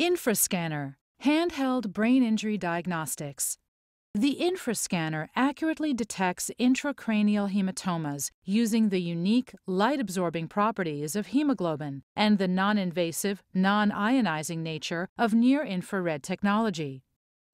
Infrascanner, handheld brain injury diagnostics. The infrascanner accurately detects intracranial hematomas using the unique light absorbing properties of hemoglobin and the non invasive, non ionizing nature of near infrared technology.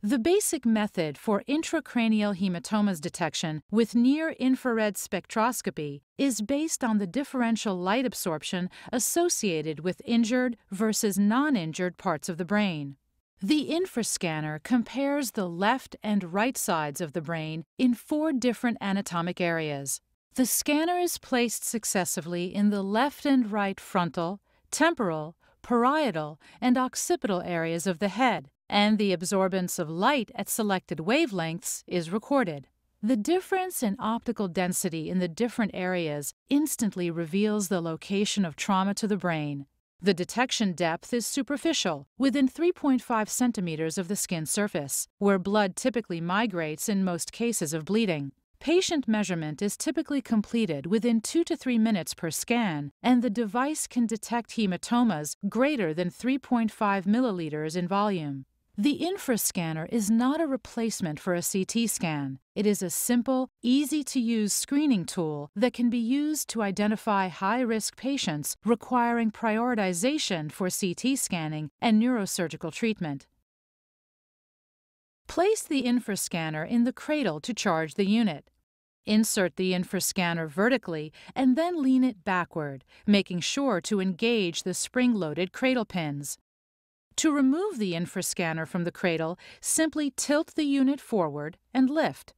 The basic method for intracranial hematomas detection with near infrared spectroscopy is based on the differential light absorption associated with injured versus non injured parts of the brain. The infrascanner compares the left and right sides of the brain in four different anatomic areas. The scanner is placed successively in the left and right frontal, temporal, parietal, and occipital areas of the head and the absorbance of light at selected wavelengths is recorded. The difference in optical density in the different areas instantly reveals the location of trauma to the brain. The detection depth is superficial, within 3.5 centimeters of the skin surface, where blood typically migrates in most cases of bleeding. Patient measurement is typically completed within 2 to 3 minutes per scan, and the device can detect hematomas greater than 3.5 milliliters in volume. The infrascanner is not a replacement for a CT scan. It is a simple, easy to use screening tool that can be used to identify high risk patients requiring prioritization for CT scanning and neurosurgical treatment. Place the infrascanner in the cradle to charge the unit. Insert the infrascanner vertically and then lean it backward, making sure to engage the spring loaded cradle pins. To remove the infrascanner from the cradle, simply tilt the unit forward and lift.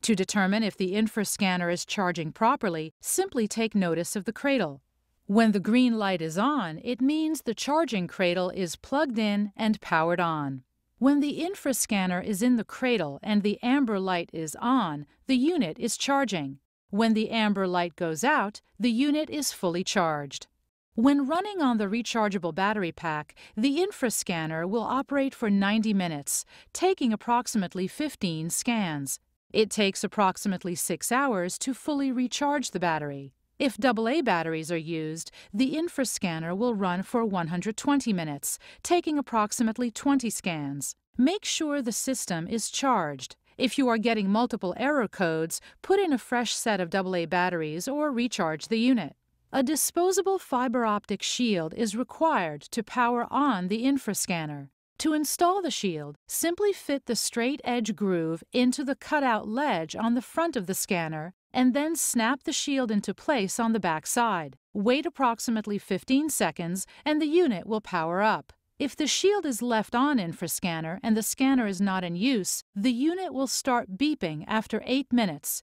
To determine if the infrascanner is charging properly, simply take notice of the cradle. When the green light is on, it means the charging cradle is plugged in and powered on. When the infrascanner is in the cradle and the amber light is on, the unit is charging. When the amber light goes out, the unit is fully charged. When running on the rechargeable battery pack, the infrascanner will operate for 90 minutes, taking approximately 15 scans. It takes approximately 6 hours to fully recharge the battery. If AA batteries are used, the infrascanner will run for 120 minutes, taking approximately 20 scans. Make sure the system is charged. If you are getting multiple error codes, put in a fresh set of AA batteries or recharge the unit. A disposable fiber optic shield is required to power on the infrascanner. To install the shield, simply fit the straight edge groove into the cutout ledge on the front of the scanner and then snap the shield into place on the back side. Wait approximately 15 seconds and the unit will power up. If the shield is left on infrascanner and the scanner is not in use, the unit will start beeping after 8 minutes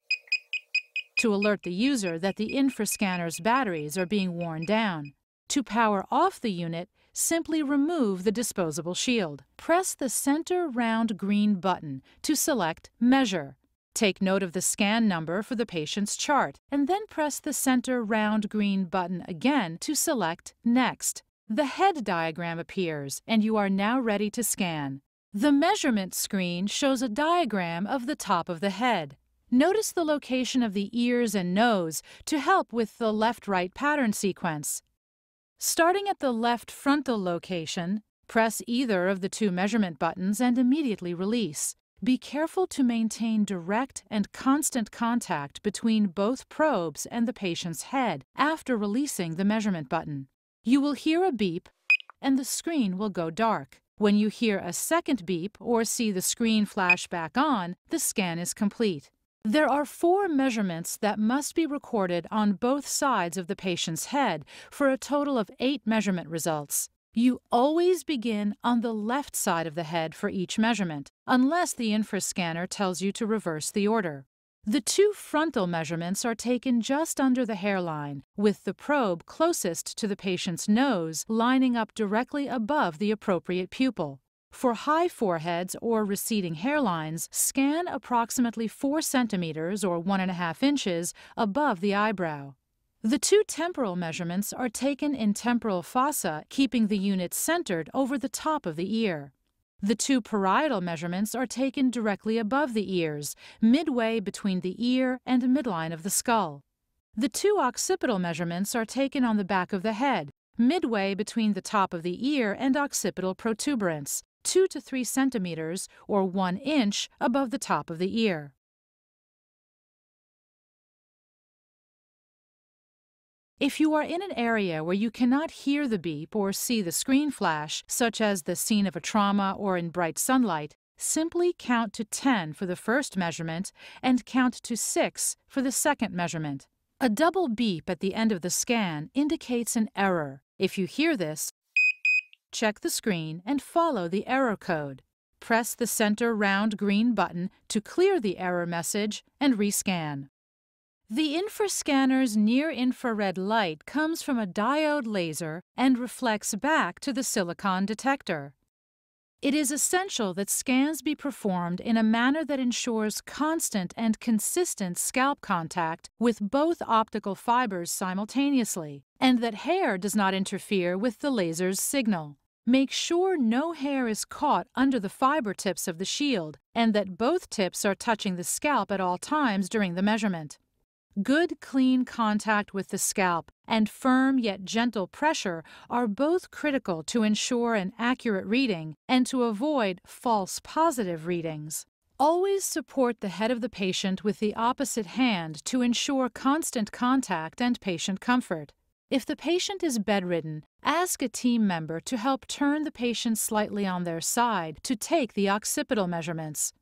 to alert the user that the infrascanner's batteries are being worn down. To power off the unit, simply remove the disposable shield. Press the center round green button to select Measure. Take note of the scan number for the patient's chart, and then press the center round green button again to select Next. The head diagram appears, and you are now ready to scan. The measurement screen shows a diagram of the top of the head. Notice the location of the ears and nose to help with the left-right pattern sequence. Starting at the left frontal location, press either of the two measurement buttons and immediately release. Be careful to maintain direct and constant contact between both probes and the patient's head after releasing the measurement button. You will hear a beep and the screen will go dark. When you hear a second beep or see the screen flash back on, the scan is complete. There are four measurements that must be recorded on both sides of the patient's head for a total of eight measurement results. You always begin on the left side of the head for each measurement, unless the infrascanner tells you to reverse the order. The two frontal measurements are taken just under the hairline, with the probe closest to the patient's nose lining up directly above the appropriate pupil. For high foreheads or receding hairlines, scan approximately 4 centimeters or 1.5 inches above the eyebrow. The two temporal measurements are taken in temporal fossa, keeping the unit centered over the top of the ear. The two parietal measurements are taken directly above the ears, midway between the ear and midline of the skull. The two occipital measurements are taken on the back of the head, midway between the top of the ear and occipital protuberance, 2 to 3 centimeters or 1 inch above the top of the ear. If you are in an area where you cannot hear the beep or see the screen flash, such as the scene of a trauma or in bright sunlight, simply count to 10 for the first measurement and count to 6 for the second measurement. A double beep at the end of the scan indicates an error. If you hear this, check the screen and follow the error code. Press the center round green button to clear the error message and rescan. The infrascanner's near-infrared light comes from a diode laser and reflects back to the silicon detector. It is essential that scans be performed in a manner that ensures constant and consistent scalp contact with both optical fibers simultaneously, and that hair does not interfere with the laser's signal. Make sure no hair is caught under the fiber tips of the shield and that both tips are touching the scalp at all times during the measurement. Good, clean contact with the scalp and firm yet gentle pressure are both critical to ensure an accurate reading and to avoid false positive readings. Always support the head of the patient with the opposite hand to ensure constant contact and patient comfort. If the patient is bedridden, ask a team member to help turn the patient slightly on their side to take the occipital measurements.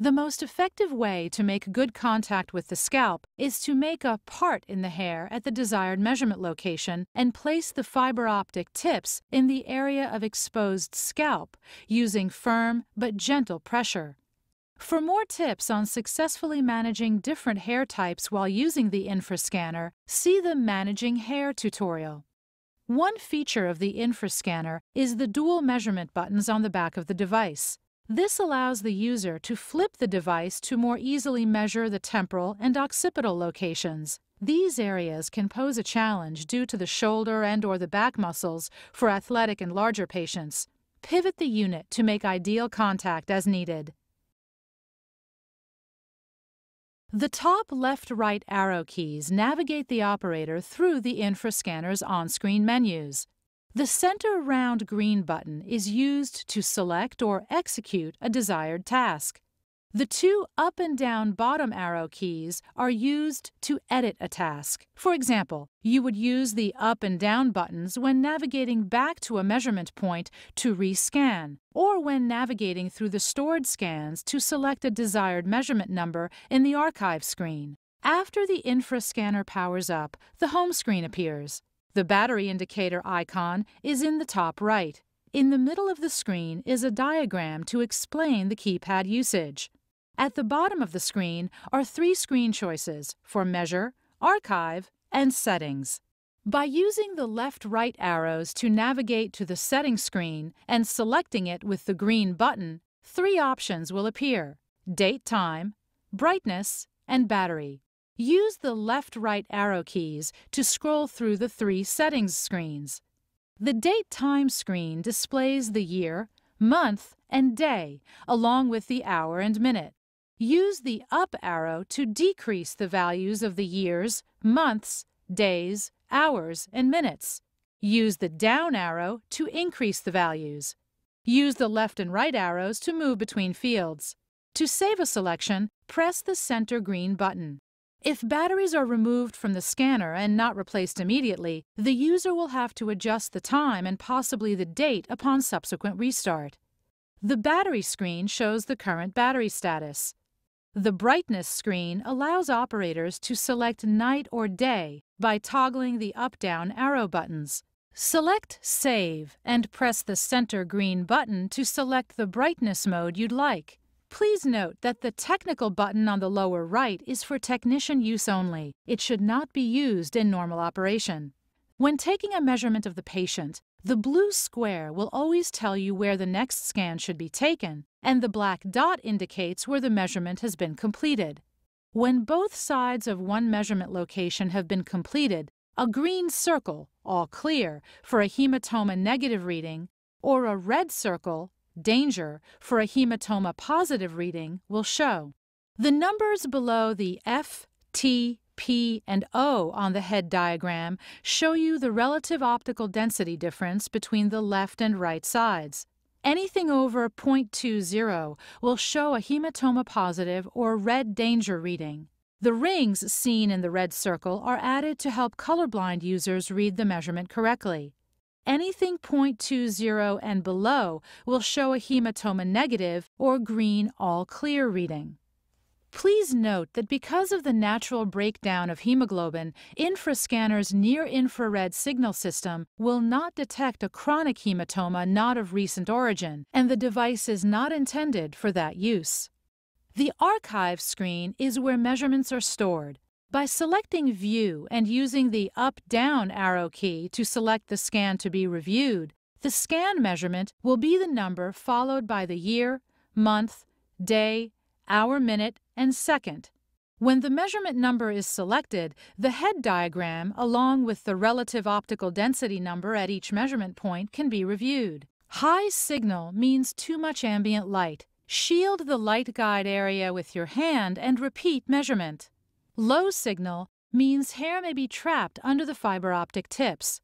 The most effective way to make good contact with the scalp is to make a part in the hair at the desired measurement location and place the fiber optic tips in the area of exposed scalp using firm but gentle pressure. For more tips on successfully managing different hair types while using the infrascanner, see the Managing Hair tutorial. One feature of the infrascanner is the dual measurement buttons on the back of the device. This allows the user to flip the device to more easily measure the temporal and occipital locations. These areas can pose a challenge due to the shoulder and or the back muscles for athletic and larger patients. Pivot the unit to make ideal contact as needed. The top left-right arrow keys navigate the operator through the infrascanner's on-screen menus. The center round green button is used to select or execute a desired task. The two up and down bottom arrow keys are used to edit a task. For example, you would use the up and down buttons when navigating back to a measurement point to rescan, or when navigating through the stored scans to select a desired measurement number in the archive screen. After the infrascanner powers up, the home screen appears. The battery indicator icon is in the top right. In the middle of the screen is a diagram to explain the keypad usage. At the bottom of the screen are three screen choices for Measure, Archive, and Settings. By using the left-right arrows to navigate to the Settings screen and selecting it with the green button, three options will appear Date Time, Brightness, and Battery. Use the left-right arrow keys to scroll through the three settings screens. The Date Time screen displays the year, month, and day, along with the hour and minute. Use the up arrow to decrease the values of the years, months, days, hours, and minutes. Use the down arrow to increase the values. Use the left and right arrows to move between fields. To save a selection, press the center green button. If batteries are removed from the scanner and not replaced immediately, the user will have to adjust the time and possibly the date upon subsequent restart. The battery screen shows the current battery status. The brightness screen allows operators to select night or day by toggling the up-down arrow buttons. Select Save and press the center green button to select the brightness mode you'd like. Please note that the technical button on the lower right is for technician use only. It should not be used in normal operation. When taking a measurement of the patient, the blue square will always tell you where the next scan should be taken, and the black dot indicates where the measurement has been completed. When both sides of one measurement location have been completed, a green circle, all clear, for a hematoma negative reading, or a red circle, danger for a hematoma positive reading will show. The numbers below the F, T, P and O on the head diagram show you the relative optical density difference between the left and right sides. Anything over 0.20 will show a hematoma positive or red danger reading. The rings seen in the red circle are added to help colorblind users read the measurement correctly. Anything 0.20 and below will show a hematoma negative or green all clear reading. Please note that because of the natural breakdown of hemoglobin, infrascanner's near-infrared signal system will not detect a chronic hematoma not of recent origin, and the device is not intended for that use. The archive screen is where measurements are stored. By selecting View and using the up-down arrow key to select the scan to be reviewed, the scan measurement will be the number followed by the year, month, day, hour minute, and second. When the measurement number is selected, the head diagram, along with the relative optical density number at each measurement point, can be reviewed. High signal means too much ambient light. Shield the light guide area with your hand and repeat measurement. Low signal means hair may be trapped under the fiber optic tips.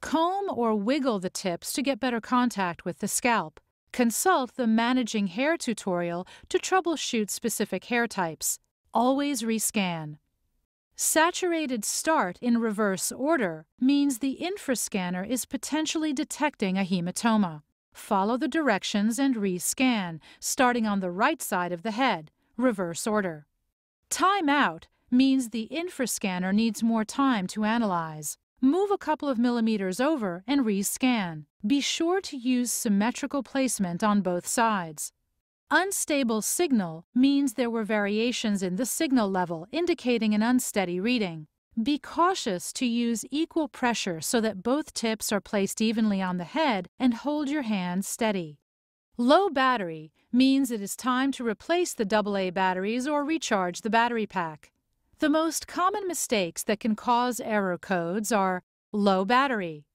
Comb or wiggle the tips to get better contact with the scalp. Consult the Managing Hair tutorial to troubleshoot specific hair types. Always rescan. Saturated start in reverse order means the infrascanner is potentially detecting a hematoma. Follow the directions and rescan, starting on the right side of the head, reverse order. Time out means the infrascanner needs more time to analyze. Move a couple of millimeters over and rescan. Be sure to use symmetrical placement on both sides. Unstable signal means there were variations in the signal level indicating an unsteady reading. Be cautious to use equal pressure so that both tips are placed evenly on the head and hold your hand steady. Low battery means it is time to replace the AA batteries or recharge the battery pack. The most common mistakes that can cause error codes are low battery,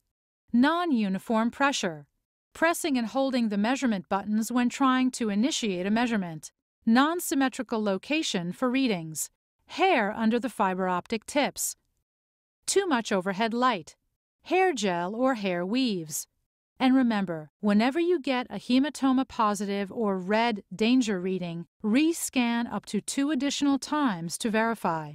non-uniform pressure, pressing and holding the measurement buttons when trying to initiate a measurement, non-symmetrical location for readings, hair under the fiber optic tips, too much overhead light, hair gel or hair weaves, and remember, whenever you get a hematoma positive or red danger reading, rescan up to two additional times to verify.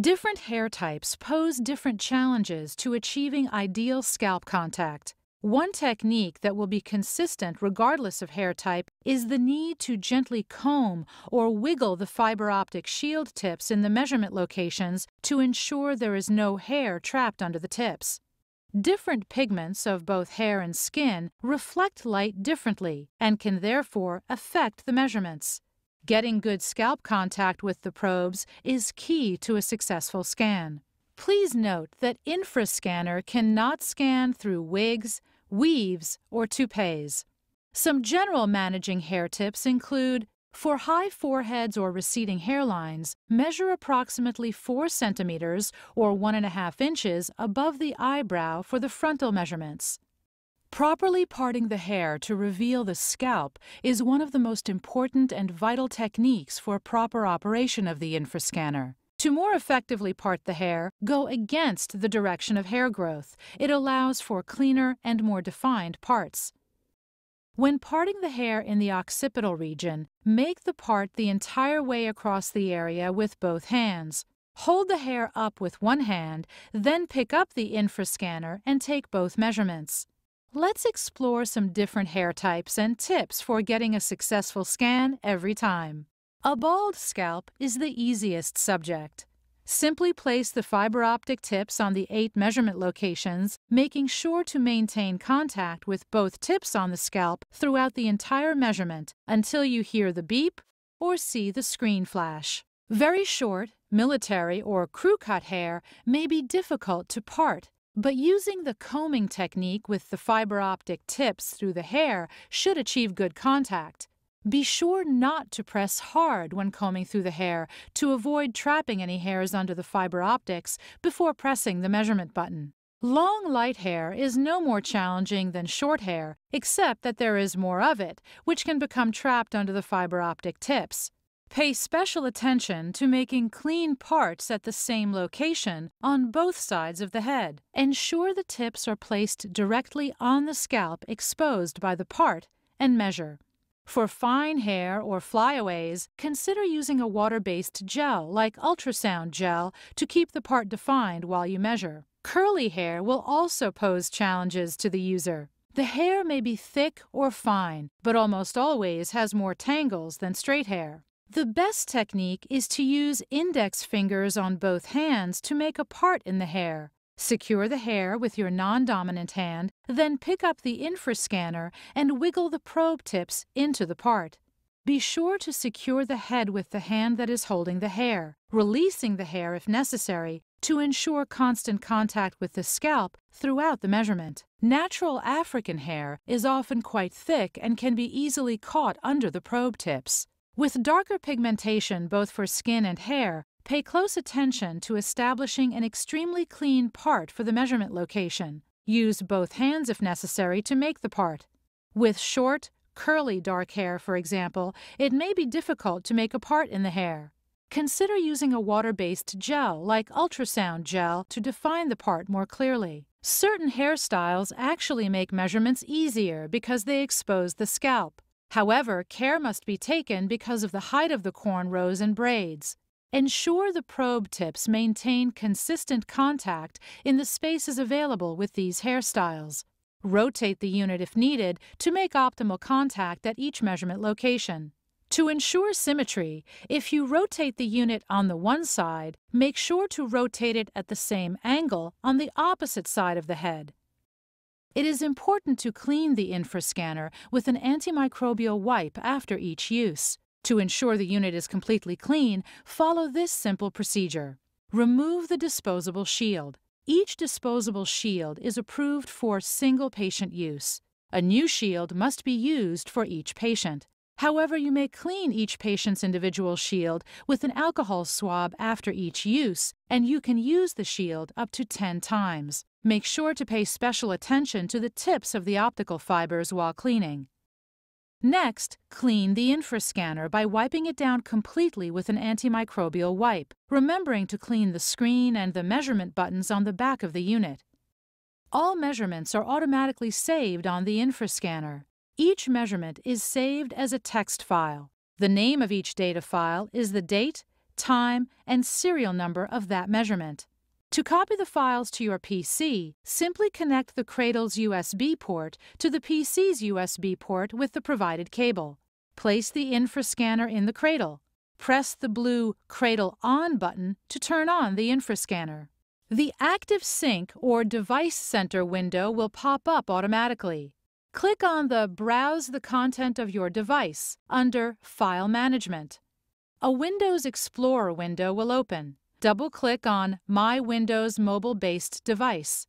Different hair types pose different challenges to achieving ideal scalp contact. One technique that will be consistent regardless of hair type is the need to gently comb or wiggle the fiber optic shield tips in the measurement locations to ensure there is no hair trapped under the tips. Different pigments of both hair and skin reflect light differently and can therefore affect the measurements. Getting good scalp contact with the probes is key to a successful scan. Please note that InfraScanner cannot scan through wigs, weaves, or toupees. Some general managing hair tips include for high foreheads or receding hairlines, measure approximately 4 centimeters or 1.5 inches above the eyebrow for the frontal measurements. Properly parting the hair to reveal the scalp is one of the most important and vital techniques for proper operation of the infrascanner. To more effectively part the hair, go against the direction of hair growth. It allows for cleaner and more defined parts. When parting the hair in the occipital region, make the part the entire way across the area with both hands. Hold the hair up with one hand, then pick up the infrascanner and take both measurements. Let's explore some different hair types and tips for getting a successful scan every time. A bald scalp is the easiest subject. Simply place the fiber optic tips on the eight measurement locations, making sure to maintain contact with both tips on the scalp throughout the entire measurement until you hear the beep or see the screen flash. Very short, military, or crew cut hair may be difficult to part, but using the combing technique with the fiber optic tips through the hair should achieve good contact. Be sure not to press hard when combing through the hair to avoid trapping any hairs under the fiber optics before pressing the measurement button. Long light hair is no more challenging than short hair, except that there is more of it, which can become trapped under the fiber optic tips. Pay special attention to making clean parts at the same location on both sides of the head. Ensure the tips are placed directly on the scalp exposed by the part and measure. For fine hair or flyaways, consider using a water-based gel like ultrasound gel to keep the part defined while you measure. Curly hair will also pose challenges to the user. The hair may be thick or fine, but almost always has more tangles than straight hair. The best technique is to use index fingers on both hands to make a part in the hair. Secure the hair with your non-dominant hand, then pick up the infrascanner and wiggle the probe tips into the part. Be sure to secure the head with the hand that is holding the hair, releasing the hair if necessary to ensure constant contact with the scalp throughout the measurement. Natural African hair is often quite thick and can be easily caught under the probe tips. With darker pigmentation both for skin and hair, pay close attention to establishing an extremely clean part for the measurement location. Use both hands if necessary to make the part. With short, curly dark hair, for example, it may be difficult to make a part in the hair. Consider using a water-based gel like ultrasound gel to define the part more clearly. Certain hairstyles actually make measurements easier because they expose the scalp. However, care must be taken because of the height of the cornrows and braids. Ensure the probe tips maintain consistent contact in the spaces available with these hairstyles. Rotate the unit if needed to make optimal contact at each measurement location. To ensure symmetry, if you rotate the unit on the one side, make sure to rotate it at the same angle on the opposite side of the head. It is important to clean the infrascanner with an antimicrobial wipe after each use. To ensure the unit is completely clean, follow this simple procedure. Remove the disposable shield. Each disposable shield is approved for single patient use. A new shield must be used for each patient. However, you may clean each patient's individual shield with an alcohol swab after each use, and you can use the shield up to 10 times. Make sure to pay special attention to the tips of the optical fibers while cleaning. Next, clean the infrascanner by wiping it down completely with an antimicrobial wipe, remembering to clean the screen and the measurement buttons on the back of the unit. All measurements are automatically saved on the infrascanner. Each measurement is saved as a text file. The name of each data file is the date, time, and serial number of that measurement. To copy the files to your PC, simply connect the Cradle's USB port to the PC's USB port with the provided cable. Place the infrascanner in the Cradle. Press the blue Cradle On button to turn on the infrascanner. The Active Sync or Device Center window will pop up automatically. Click on the Browse the content of your device under File Management. A Windows Explorer window will open. Double-click on My Windows Mobile-Based Device.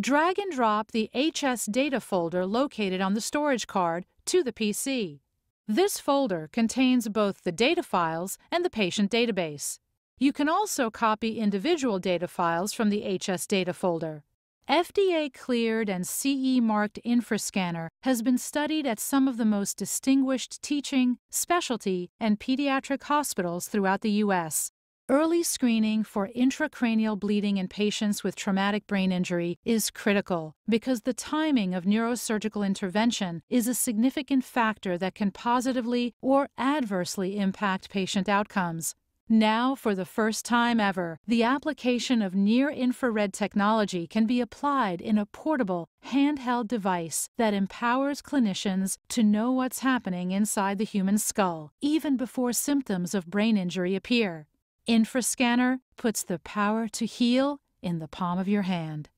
Drag and drop the HS Data folder located on the storage card to the PC. This folder contains both the data files and the patient database. You can also copy individual data files from the HS Data folder. FDA cleared and CE marked infrascanner has been studied at some of the most distinguished teaching, specialty, and pediatric hospitals throughout the U.S. Early screening for intracranial bleeding in patients with traumatic brain injury is critical because the timing of neurosurgical intervention is a significant factor that can positively or adversely impact patient outcomes. Now, for the first time ever, the application of near infrared technology can be applied in a portable, handheld device that empowers clinicians to know what's happening inside the human skull, even before symptoms of brain injury appear. Infrascanner puts the power to heal in the palm of your hand.